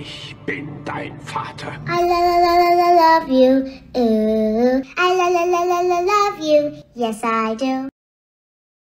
Ich bin dein Vater. I la love you. Ooh. I la love you. Yes, I do.